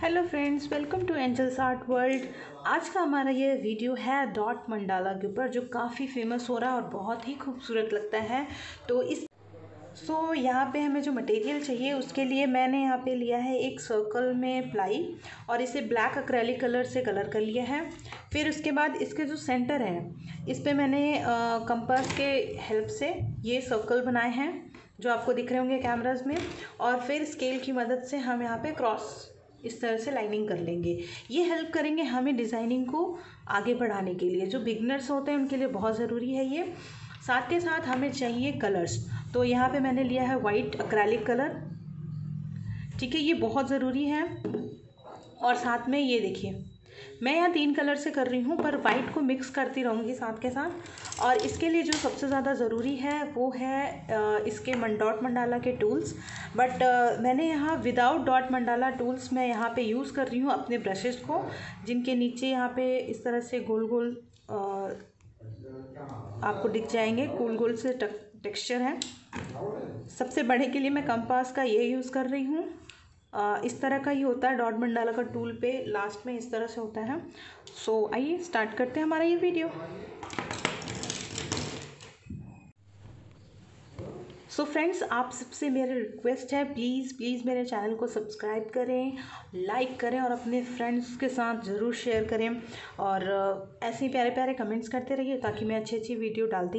Hello friends welcome to angels art world आज का हमारा ये वीडियो है डॉट मंडाला के ऊपर जो काफ़ी फ़ेमस हो रहा है और बहुत ही खूबसूरत लगता है। तो इस सो so, यहाँ पे हमें जो मटेरियल चाहिए उसके लिए मैंने यहाँ पे लिया है एक सर्कल में प्लाई और इसे ब्लैक अक्रेलिक कलर से कलर कर लिया है। फिर उसके बाद इसके जो सेंटर हैं इस पर मैंने कंपास के हेल्प से ये सर्कल बनाए हैं। जो आपको दिख रहे होंगे कैमराज में, और फिर स्केल की मदद से हम यहाँ पे क्रॉस इस तरह से लाइनिंग कर लेंगे। ये हेल्प करेंगे हमें डिज़ाइनिंग को आगे बढ़ाने के लिए। जो बिगनर्स होते हैं, उनके लिए बहुत ज़रूरी है ये। साथ के साथ हमें चाहिए कलर्स तो यहाँ पे मैंने लिया है वाइट अक्रैलिक कलर ठीक है, ये बहुत ज़रूरी है। और साथ में ये देखिए। मैं यहाँ तीन कलर से कर रही हूँ, पर वाइट को मिक्स करती रहूँगी साथ के साथ। और इसके लिए जो सबसे ज़्यादा ज़रूरी है, वो है इसके मन डॉट मंडाला के टूल्स बट मैंने यहाँ विदाउट डॉट मंडाला टूल्स मैं यहाँ पे यूज़ कर रही हूँ अपने ब्रशेज़ को, जिनके नीचे यहाँ पे इस तरह से गोल गोल आपको दिख जाएँगे। गोल गोल से टेक्सचर है। सबसे बड़े के लिए मैं कंपास का ये यूज़ कर रही हूँ। इस तरह का ही होता है डॉट मंडाला का टूल पे लास्ट में इस तरह से होता है। सो so, आइए स्टार्ट करते हैं हमारा ये वीडियो सो so फ्रेंड्स आप सबसे मेरी रिक्वेस्ट है प्लीज़ प्लीज़ मेरे चैनल को सब्सक्राइब करें लाइक करें और अपने फ्रेंड्स के साथ ज़रूर शेयर करें। और ऐसे ही प्यारे प्यारे कमेंट्स करते रहिए ताकि मैं अच्छी अच्छी वीडियो डालती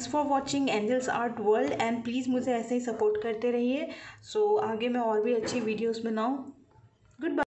thanks for watching angels art world and please मुझे ऐसे ही सपोर्ट करते रहिए। सो so, आगे मैं और भी अच्छी वीडियोस बनाऊँ गुड बाय